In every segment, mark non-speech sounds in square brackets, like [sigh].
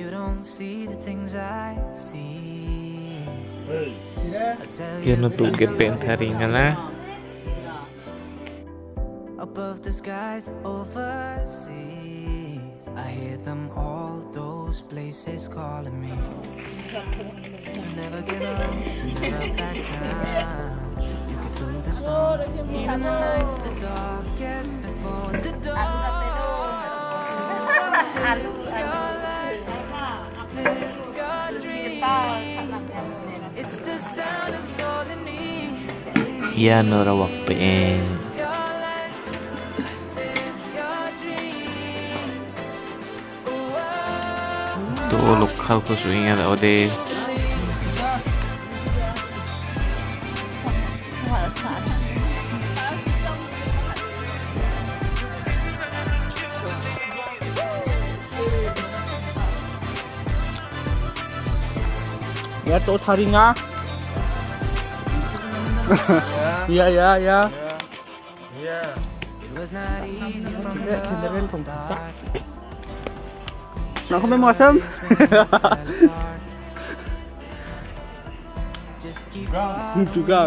You don't see the things I see. I tell Kia you nó tụ cái things bẹn you thà rì ngà lá above the skies overseas. I hear them all, those places calling me to never give up, to never back down. You get through the storm, even the nights the darkest before the dawn. [laughs] yan norawak peen Tuh lokal ko suinga ada ode Ya tuh taringa. [laughs] Iya ya ya. Iya. Cek benerin nah, mau asam? Juga.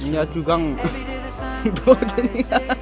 Iya juga. Tuh [laughs] ini.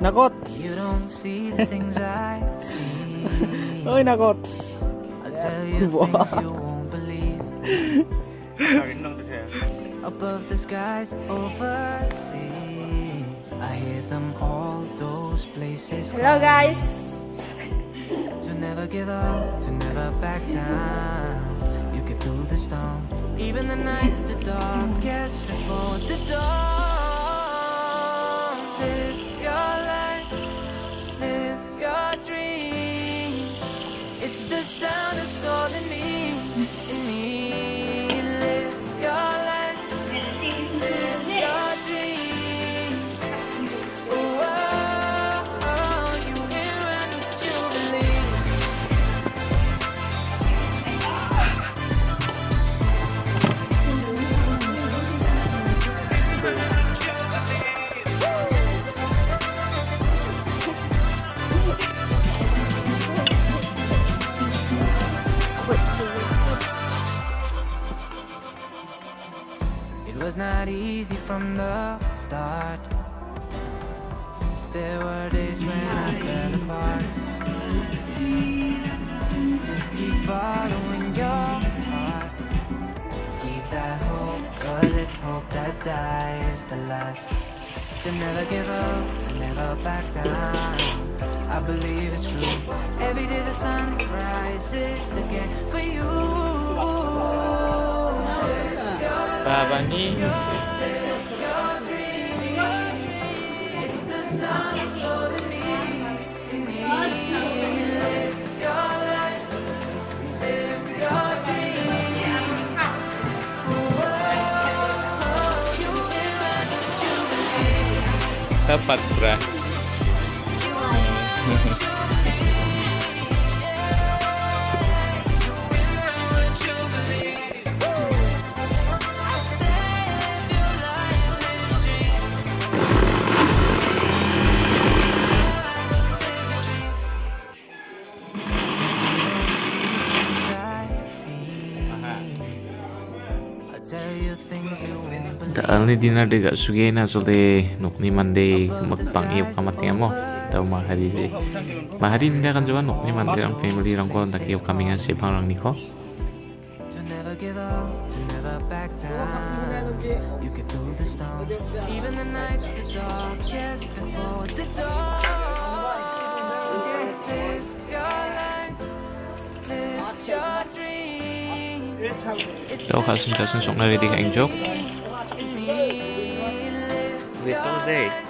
Nagot. You don't see the things I [laughs] see. Ơi nagot. I tell you Wow. things you won't believe. [laughs] Above the skies overseas, I hear them all. Those places Hello guys. [laughs] To never give up, to never back down. You get through the storm, even the nights the darkest before the dawn. Easy from the start. There were days when I fell apart. Just keep following your heart. Keep that hope, cause it's hope that dies the last. To never give up, to never back down. I believe it's true. Every day the sun rises again for you. Baba Tá tampa atrás. Daalni dina dega sugena nuk nukni mande mukbang iyo kamat ngamo tau mahari si mahari dinda kan coba nukni mande ang family rang kolon tak iyo kami ngasih pang rang Đâu khá xin chào xin sống nơi đi anh chúc có gì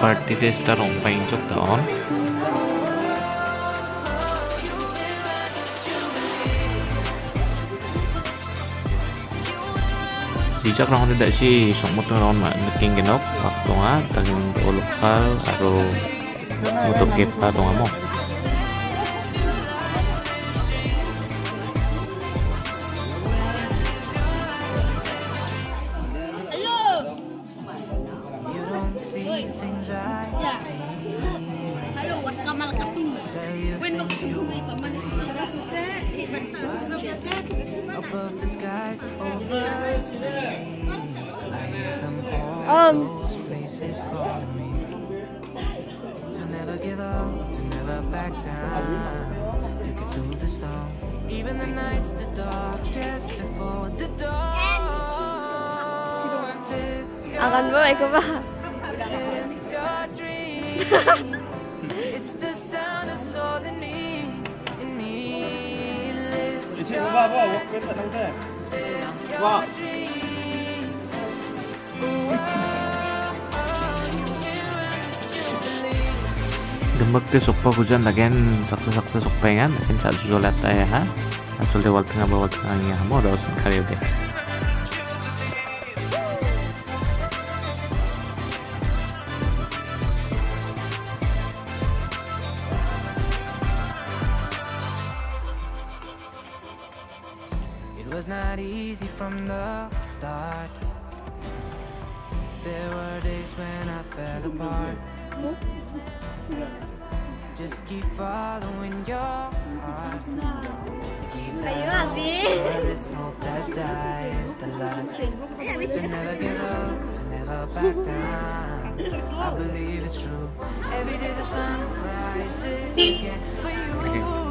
partidesta rompa in jotaon dijak rong tidak sih sok motor rong mak meking genok waktu nga tangin ulukal atau untuk kita tuh ngamuk above the skies overseas. I hear them all Um. those places calling me to never give up, to never back down. You get through the storm, even the nights the darkest before the dawn. Akan ba? Ikaw ba? 봐, 봐. 와, 그랬다, 상대. 와. Gembek di sokpa hujan lagian saksa-saksa sokpa kan, lagian cari jual lata ya ha. Asal dia walpinga bawa tangan ya, mau ada usul kali udah. From the start. There were days when I fell apart. Just keep following your heart. Keep that hope, it's hope that dies the last. To never give up, to never back down. I believe it's true. Every day the sun rises again